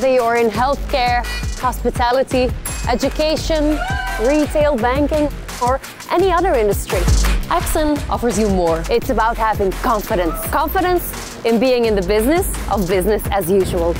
Whether you're in healthcare, hospitality, education, retail, banking, or any other industry. Axon offers you more. It's about having confidence. Confidence in being in the business of business as usual.